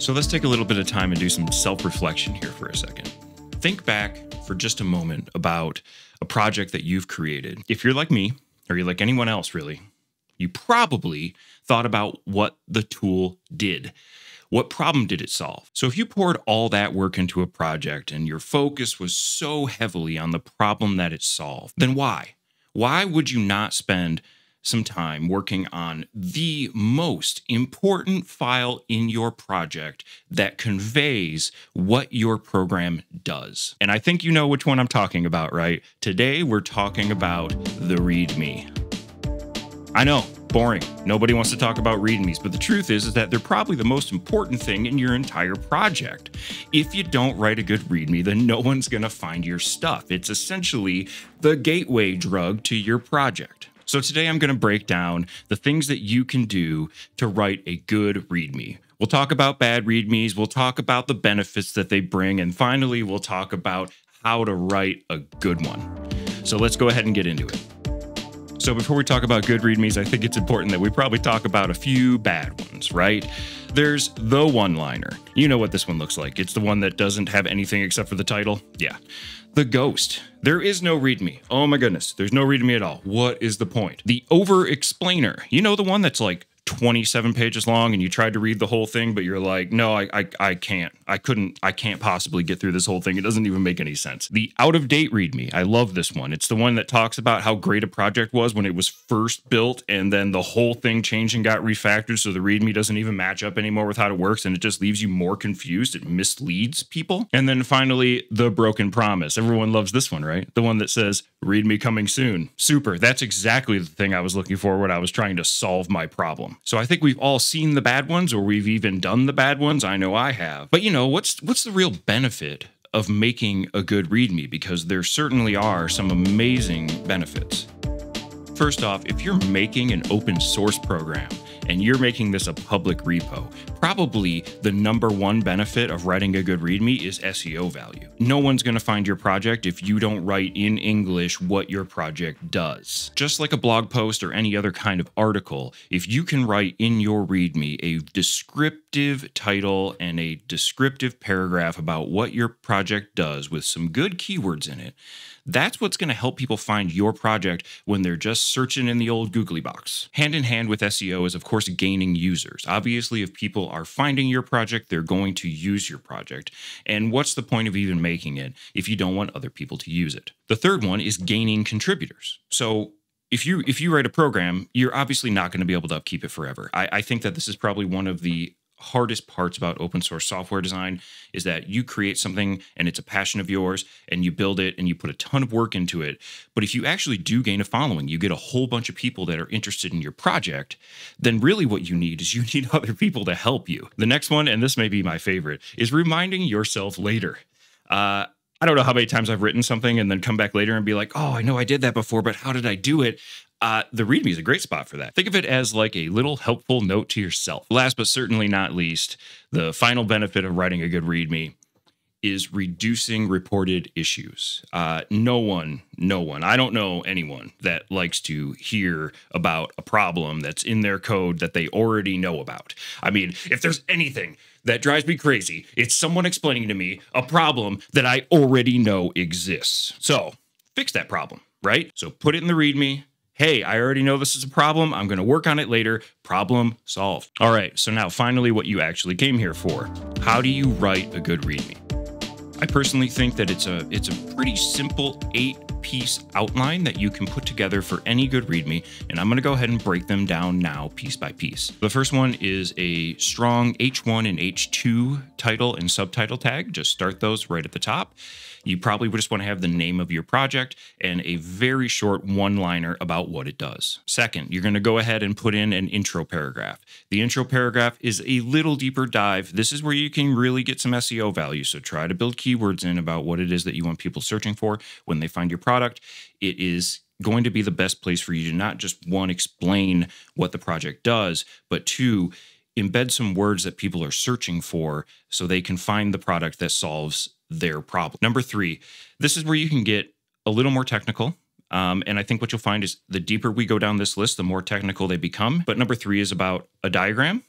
So let's take a little bit of time and do some self reflection here for a second. Think back for just a moment about a project that you've created. If you're like me, or you're like anyone else really, you probably thought about what the tool did. What problem did it solve? So, if you poured all that work into a project and your focus was so heavily on the problem that it solved, then why? Why would you not spend some time working on the most important file in your project that conveys what your program does. And I think you know which one I'm talking about, right? Today we're talking about the README. I know, boring. Nobody wants to talk about READMEs, but the truth is, is that they're probably the most important thing in your entire project. If you don't write a good README, then no one's going to find your stuff. It's essentially the gateway drug to your project. So today I'm going to break down the things that you can do to write a good README. We'll talk about bad READMEs, we'll talk about the benefits that they bring, and finally, we'll talk about how to write a good one. So let's go ahead and get into it. So before we talk about good READMEs, I think it's important that we probably talk about a few bad ones, right? There's the one liner. You know what this one looks like. It's the one that doesn't have anything except for the title. Yeah. The Ghost. There is no README. Oh my goodness, there's no README at all. What is the point? The Over Explainer. You know the one that's like 27 pages long and you tried to read the whole thing, but you're like, no, I, I, I can't. I couldn't, I can't possibly get through this whole thing. It doesn't even make any sense. The out of date README. I love this one. It's the one that talks about how great a project was when it was first built and then the whole thing changed and got refactored. So the README doesn't even match up anymore with how it works and it just leaves you more confused. It misleads people. And then finally, the broken promise. Everyone loves this one, right? The one that says, README coming soon. Super. That's exactly the thing I was looking for when I was trying to solve my problem. So I think we've all seen the bad ones or we've even done the bad ones. I know I have. But you know, what's what's the real benefit of making a good README because there certainly are some amazing benefits. First off, if you're making an open source program, and you're making this a public repo, probably the number one benefit of writing a good README is SEO value. No one's going to find your project if you don't write in English what your project does. Just like a blog post or any other kind of article, if you can write in your README a descriptive title and a descriptive paragraph about what your project does with some good keywords in it, that's what's going to help people find your project when they're just searching in the old googly box. Hand in hand with SEO is, of course, gaining users. Obviously, if people are finding your project, they're going to use your project. And what's the point of even making it if you don't want other people to use it? The third one is gaining contributors. So if you if you write a program, you're obviously not going to be able to upkeep it forever. I, I, think that this is probably one of the hardest parts about open source software design is that you create something and it's a passion of yours and you build it and you put a ton of work into it. But if you actually do gain a following, you get a whole bunch of people that are interested in your project, then really what you need is you need other people to help you. The next one, and this may be my favorite, is reminding yourself later. Uh, I don't know how many times I've written something and then come back later and be like, oh, I know I did that before, but how did I do it? Uh, the README is a great spot for that. Think of it as like a little helpful note to yourself. Last but certainly not least, the final benefit of writing a good README is reducing reported issues. Uh, no one, no one, I don't know anyone that likes to hear about a problem that's in their code that they already know about. I mean, if there's anything that drives me crazy, it's someone explaining to me a problem that I already know exists. So fix that problem, right? So put it in the README, hey, I already know this is a problem. I'm going to work on it later. Problem solved. All right, so now finally, what you actually came here for. How do you write a good README? I personally think that it's a it's a pretty simple eight piece outline that you can put together for any good README, and I'm going to go ahead and break them down now piece by piece. The first one is a strong H1 and H2 title and subtitle tag. Just start those right at the top. You probably would just want to have the name of your project and a very short one liner about what it does. Second, you're going to go ahead and put in an intro paragraph. The intro paragraph is a little deeper dive. This is where you can really get some SEO value. So try to build keywords in about what it is that you want people searching for when they find your. It is going to be the best place for you to not just one explain what the project does, but two embed some words that people are searching for so they can find the product that solves their problem. Number three, this is where you can get a little more technical. Um, and I think what you'll find is the deeper we go down this list, the more technical they become. But number three is about a diagram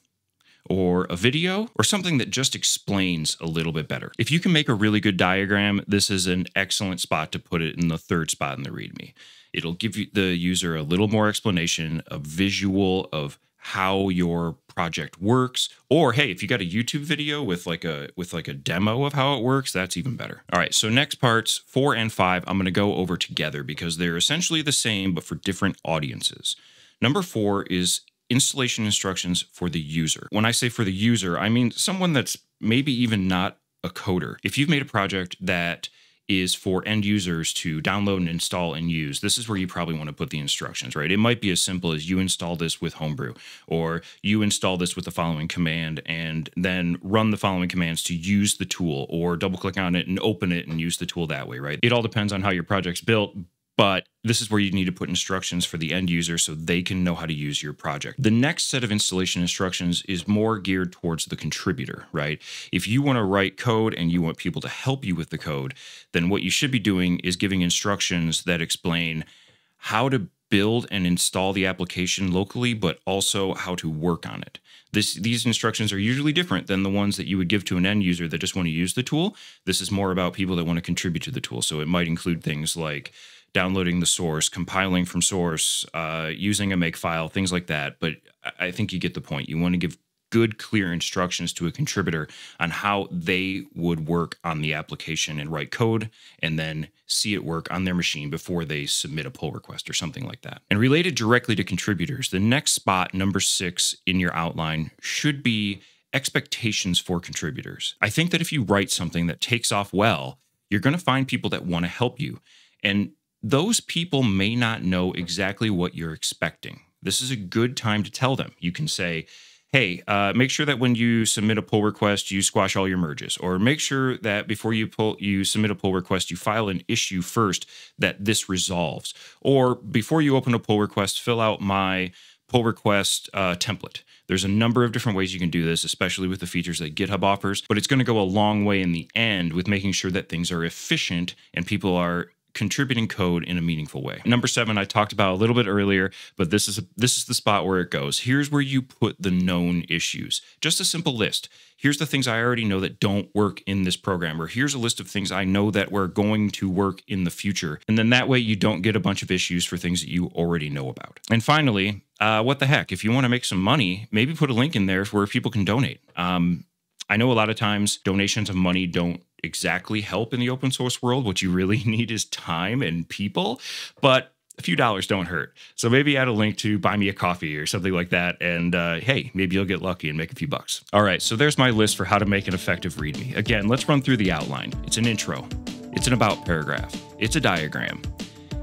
or a video or something that just explains a little bit better. If you can make a really good diagram, this is an excellent spot to put it in the third spot in the README. It'll give the user a little more explanation, a visual of how your project works or hey if you got a youtube video with like a with like a demo of how it works that's even better all right so next parts four and five i'm going to go over together because they're essentially the same but for different audiences number four is installation instructions for the user when i say for the user i mean someone that's maybe even not a coder if you've made a project that is for end users to download and install and use. This is where you probably want to put the instructions, right? It might be as simple as you install this with Homebrew, or you install this with the following command and then run the following commands to use the tool, or double click on it and open it and use the tool that way, right? It all depends on how your project's built, but this is where you need to put instructions for the end user so they can know how to use your project. The next set of installation instructions is more geared towards the contributor, right? If you want to write code and you want people to help you with the code, then what you should be doing is giving instructions that explain how to build and install the application locally, but also how to work on it. This, these instructions are usually different than the ones that you would give to an end user that just want to use the tool. This is more about people that want to contribute to the tool. So it might include things like downloading the source, compiling from source, uh, using a makefile, things like that. But I think you get the point. You want to give good, clear instructions to a contributor on how they would work on the application and write code and then see it work on their machine before they submit a pull request or something like that. And related directly to contributors, the next spot, number six in your outline, should be expectations for contributors. I think that if you write something that takes off well, you're going to find people that want to help you. And those people may not know exactly what you're expecting. This is a good time to tell them. You can say, hey, uh, make sure that when you submit a pull request, you squash all your merges, or make sure that before you pull you submit a pull request, you file an issue first that this resolves, or before you open a pull request, fill out my pull request uh, template. There's a number of different ways you can do this, especially with the features that GitHub offers, but it's going to go a long way in the end with making sure that things are efficient and people are contributing code in a meaningful way. Number 7 I talked about a little bit earlier, but this is a, this is the spot where it goes. Here's where you put the known issues. Just a simple list. Here's the things I already know that don't work in this program or here's a list of things I know that we're going to work in the future. And then that way you don't get a bunch of issues for things that you already know about. And finally, uh, what the heck? If you want to make some money, maybe put a link in there where people can donate. Um, I know a lot of times donations of money don't exactly help in the open source world. What you really need is time and people, but a few dollars don't hurt. So maybe add a link to buy me a coffee or something like that. And uh, hey, maybe you'll get lucky and make a few bucks. All right, so there's my list for how to make an effective README. Again, let's run through the outline. It's an intro, it's an about paragraph, it's a diagram,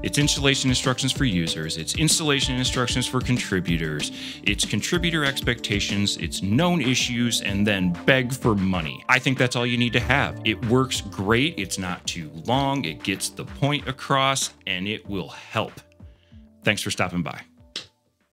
it's installation instructions for users, it's installation instructions for contributors, it's contributor expectations, it's known issues, and then beg for money. I think that's all you need to have. It works great, it's not too long, it gets the point across, and it will help. Thanks for stopping by.